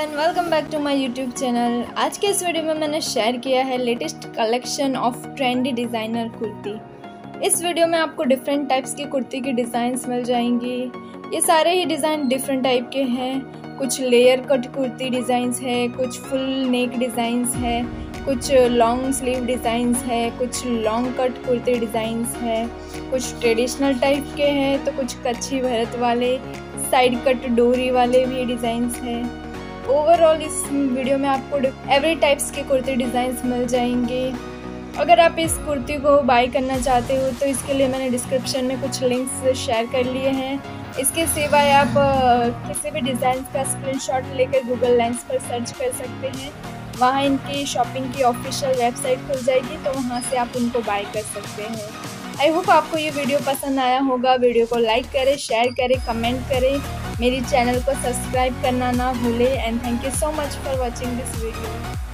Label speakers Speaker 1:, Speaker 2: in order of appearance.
Speaker 1: Everyone welcome back to my YouTube channel आज के इस वीडियो में मैंने शेयर किया है latest collection of trendy designer kurti. इस वीडियो में आपको डिफरेंट टाइप्स की कुर्ती की डिज़ाइंस मिल जाएँगी। ये सारे ही डिज़ाइन डिफरेंट टाइप के हैं। कुछ लेयर कट कुर्ती डिज़ाइंस है, कुछ फुल नेक डिज़ाइंस है, कुछ लॉन्ग स्लीव डिज़ाइंस है, कुछ लॉन्ग कट कुर्ती डिज़ाइंस है। कुछ ट्रेडिशनल टाइप के हैं तो कुछ कच्ची भरत वाले साइड कट डोरी वाले भी डिज़ाइंस हैं। ओवरऑल इस वीडियो में आपको एवरी टाइप्स के कुर्ती डिज़ाइंस मिल जाएँगे। अगर आप इस कुर्ती को बाय करना चाहते हो तो इसके लिए मैंने डिस्क्रिप्शन में कुछ लिंक्स शेयर कर लिए हैं। इसके सिवाय आप किसी भी डिज़ाइन का स्क्रीनशॉट लेकर गूगल लेंस पर सर्च कर सकते हैं। वहाँ इनकी शॉपिंग की ऑफिशियल वेबसाइट खुल जाएगी तो वहाँ से आप उनको बाय कर सकते हैं। आई होप आपको ये वीडियो पसंद आया होगा। वीडियो को लाइक करें शेयर करें कमेंट करें। मेरी चैनल को सब्सक्राइब करना ना भूलें and thank you so much for watching this video